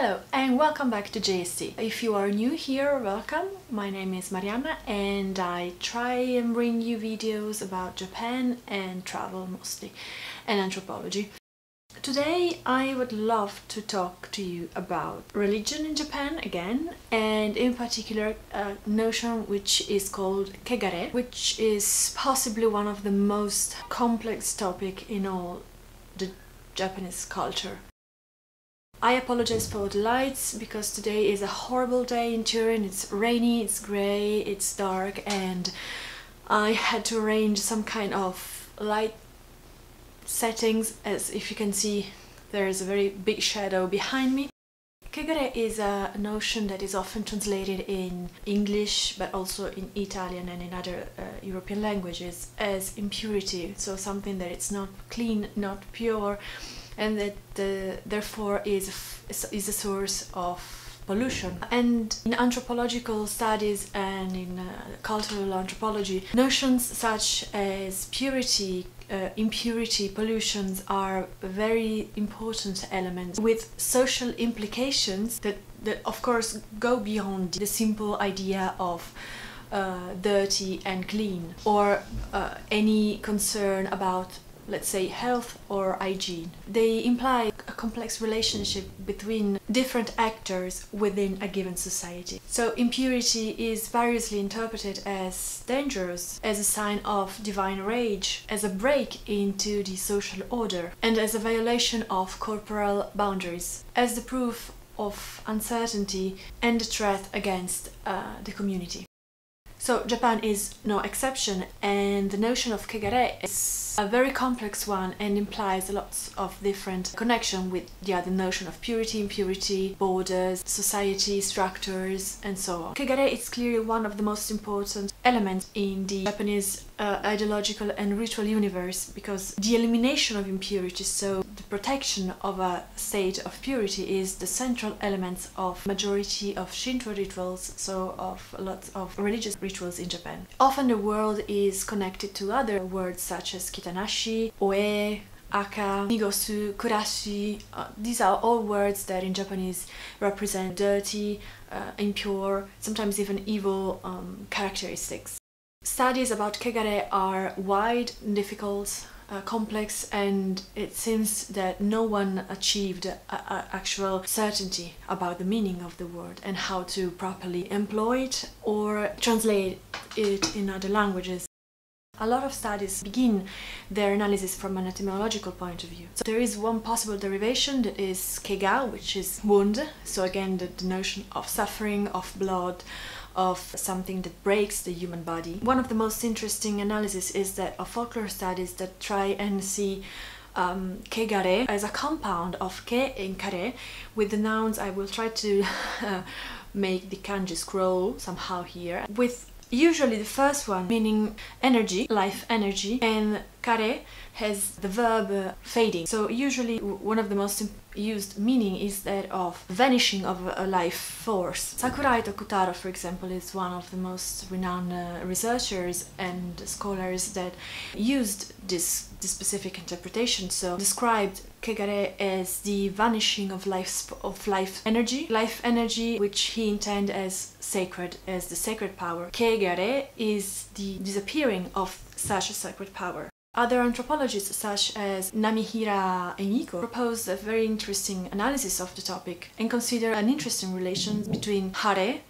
Hello and welcome back to JST. If you are new here, welcome. My name is Marianna and I try and bring you videos about Japan and travel mostly and anthropology. Today I would love to talk to you about religion in Japan again and in particular a notion which is called kegare which is possibly one of the most complex topic in all the Japanese culture. I apologize for the lights because today is a horrible day in Turin. It's rainy, it's grey, it's dark and I had to arrange some kind of light settings as if you can see there is a very big shadow behind me. Kegare is a notion that is often translated in English but also in Italian and in other uh, European languages as impurity, so something that it's not clean, not pure and that uh, therefore is, is a source of pollution. And in anthropological studies and in uh, cultural anthropology, notions such as purity, uh, impurity, pollutions are very important elements with social implications that, that of course go beyond the simple idea of uh, dirty and clean or uh, any concern about let's say health or hygiene. They imply a complex relationship between different actors within a given society. So impurity is variously interpreted as dangerous, as a sign of divine rage, as a break into the social order, and as a violation of corporal boundaries, as the proof of uncertainty and a threat against uh, the community. So Japan is no exception and the notion of kegare is a very complex one and implies lots of different connection with the other notion of purity, impurity, borders, society, structures and so on. Kegare is clearly one of the most important elements in the Japanese uh, ideological and ritual universe because the elimination of impurity, so the protection of a state of purity is the central element of majority of Shinto rituals, so of lots of religious rituals in Japan. Often the world is connected to other words such as kitanashi, oe, aka, nigosu, kurashi. Uh, these are all words that in Japanese represent dirty, uh, impure, sometimes even evil um, characteristics. Studies about kegare are wide, difficult, uh, complex and it seems that no one achieved a, a actual certainty about the meaning of the word and how to properly employ it or translate it in other languages. A lot of studies begin their analysis from an etymological point of view. So there is one possible derivation that is kega, which is wound, so again the, the notion of suffering, of blood, of something that breaks the human body. One of the most interesting analyses is that of folklore studies that try and see um, kegare as a compound of ke and kare with the nouns I will try to make the kanji scroll somehow here with usually the first one meaning energy, life energy and kare has the verb uh, fading. So usually one of the most used meaning is that of vanishing of a life force. Sakurai Tokutaro, for example, is one of the most renowned uh, researchers and scholars that used this, this specific interpretation. So described Kegare as the vanishing of life of life energy, life energy which he intended as sacred, as the sacred power. Kegare is the disappearing of such a sacred power. Other anthropologists such as Namihira Emiko propose a very interesting analysis of the topic and consider an interesting relation between hare,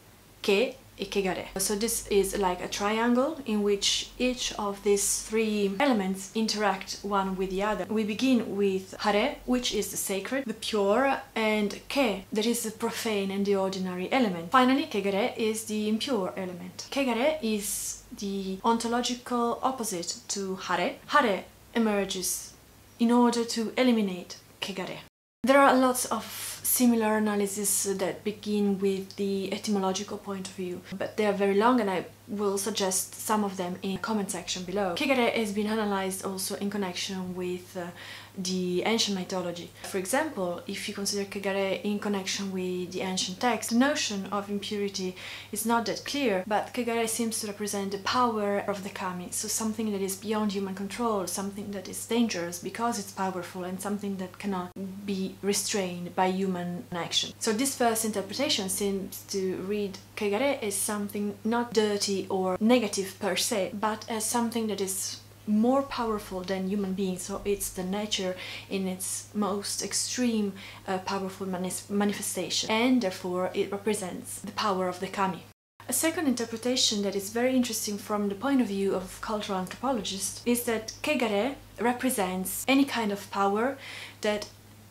ke and kegare. So this is like a triangle in which each of these three elements interact one with the other. We begin with hare, which is the sacred, the pure, and ke, that is the profane and the ordinary element. Finally, kegare is the impure element. Kegare is the ontological opposite to hare. Hare emerges in order to eliminate kegare. There are lots of similar analyses that begin with the etymological point of view, but they are very long and I will suggest some of them in comment section below. Kegare has been analyzed also in connection with uh, the ancient mythology. For example, if you consider Kegare in connection with the ancient text, the notion of impurity is not that clear, but Kegare seems to represent the power of the kami, so something that is beyond human control, something that is dangerous because it's powerful and something that cannot be restrained by human action. So this first interpretation seems to read Kegare as something not dirty or negative per se, but as something that is more powerful than human beings so it's the nature in its most extreme uh, powerful manifestation and therefore it represents the power of the kami. A second interpretation that is very interesting from the point of view of cultural anthropologists is that kegare represents any kind of power that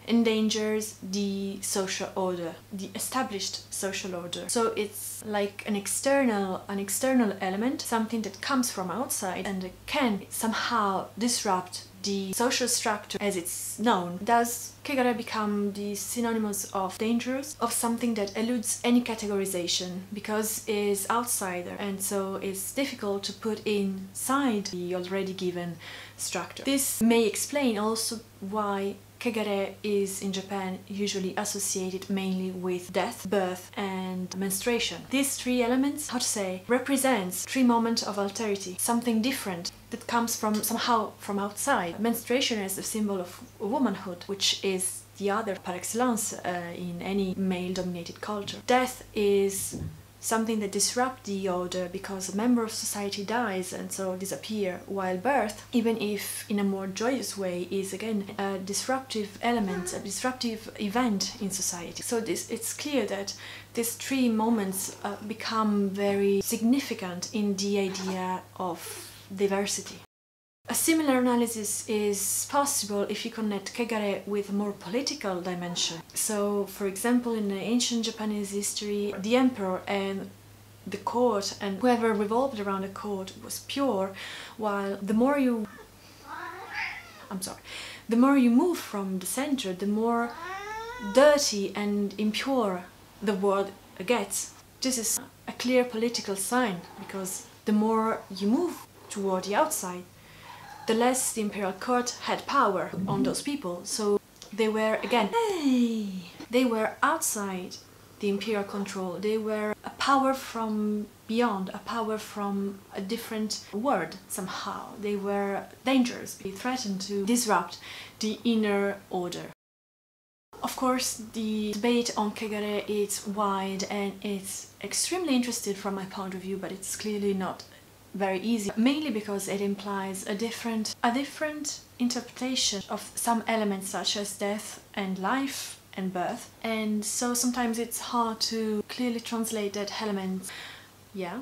endangers the social order, the established social order. So it's like an external, an external element, something that comes from outside and can somehow disrupt the social structure as it's known. Does Kegare become the synonymous of dangerous, of something that eludes any categorization because is outsider and so it's difficult to put inside the already given structure. This may explain also why Kegare is in Japan usually associated mainly with death, birth and menstruation. These three elements, how to say, represents three moments of alterity, something different that comes from somehow from outside. Menstruation is a symbol of womanhood, which is the other par excellence uh, in any male-dominated culture. Death is something that disrupts the order because a member of society dies and so disappear while birth even if in a more joyous way is again a disruptive element a disruptive event in society. So this it's clear that these three moments uh, become very significant in the idea of diversity a similar analysis is possible if you connect Kegare with a more political dimension. So, for example, in ancient Japanese history, the emperor and the court and whoever revolved around the court was pure, while the more you... I'm sorry. The more you move from the center, the more dirty and impure the world gets. This is a clear political sign, because the more you move toward the outside, the less the imperial court had power on those people. So they were, again, hey, they were outside the imperial control. They were a power from beyond, a power from a different world somehow. They were dangerous. They threatened to disrupt the inner order. Of course, the debate on Kegare is wide and it's extremely interesting from my point of view, but it's clearly not very easy mainly because it implies a different a different interpretation of some elements such as death and life and birth. And so sometimes it's hard to clearly translate that element. Yeah.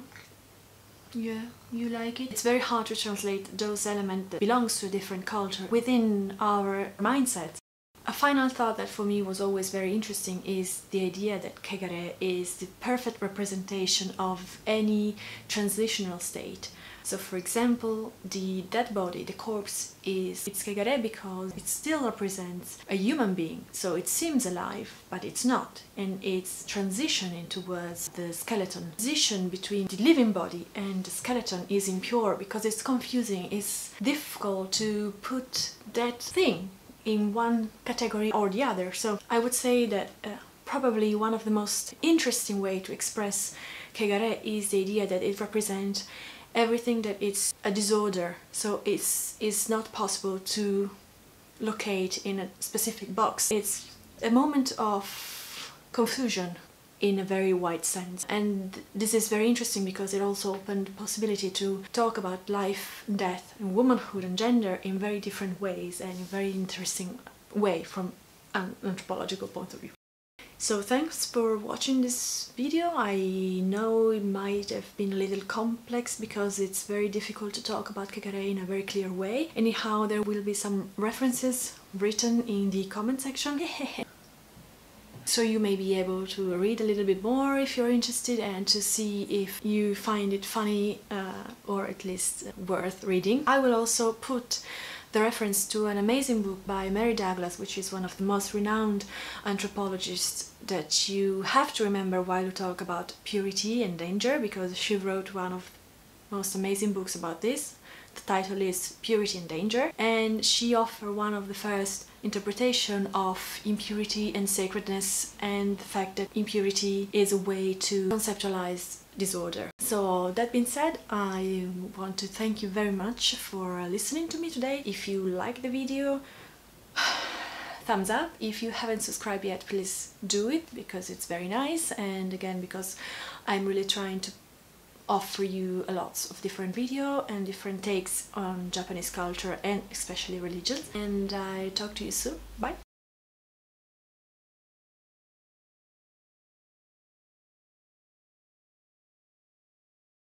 Yeah you like it? It's very hard to translate those elements that belongs to a different culture within our mindset a final thought that for me was always very interesting is the idea that Kegare is the perfect representation of any transitional state. So for example, the dead body, the corpse, is it's Kegare because it still represents a human being. So it seems alive, but it's not. And it's transitioning towards the skeleton. Transition between the living body and the skeleton is impure because it's confusing. It's difficult to put that thing in one category or the other. So I would say that uh, probably one of the most interesting way to express Kegare is the idea that it represents everything that it's a disorder. So it's, it's not possible to locate in a specific box. It's a moment of confusion in a very wide sense. And this is very interesting because it also opened the possibility to talk about life, death, and womanhood and gender in very different ways and in very interesting way from an anthropological point of view. So thanks for watching this video. I know it might have been a little complex because it's very difficult to talk about Kegare in a very clear way. Anyhow, there will be some references written in the comment section. so you may be able to read a little bit more if you're interested and to see if you find it funny uh, or at least worth reading. I will also put the reference to an amazing book by Mary Douglas, which is one of the most renowned anthropologists that you have to remember while you talk about purity and danger, because she wrote one of the most amazing books about this. The title is Purity and Danger and she offered one of the first interpretation of impurity and sacredness and the fact that impurity is a way to conceptualize disorder. So that being said, I want to thank you very much for uh, listening to me today. If you like the video, thumbs up. If you haven't subscribed yet, please do it because it's very nice and again because I'm really trying to offer you a lot of different video and different takes on Japanese culture and especially religion. And I talk to you soon. Bye!